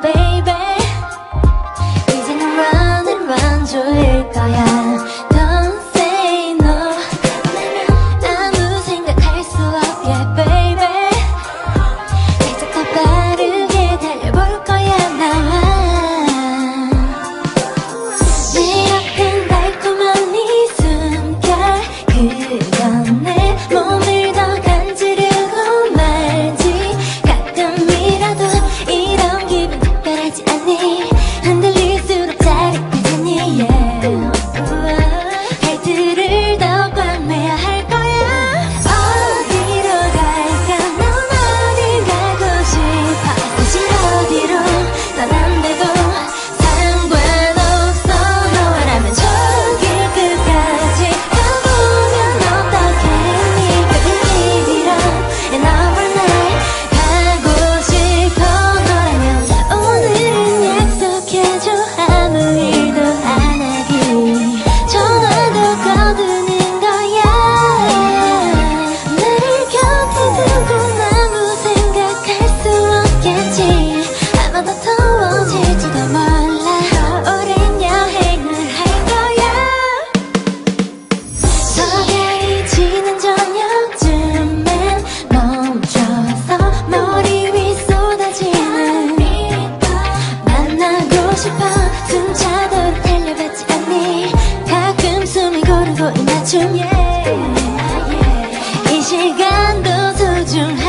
baby. 이제는 run and 거야. Don't 생각할 수 없게 baby. 살짝 더 빠르게 달려볼 거야 나와. 내 아픈 달콤한 이 숨결. 그건 내 몸에 나중에 이 시간도 소중해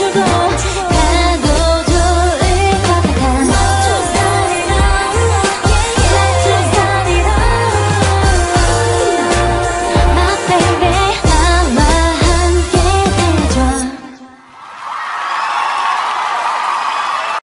sugar.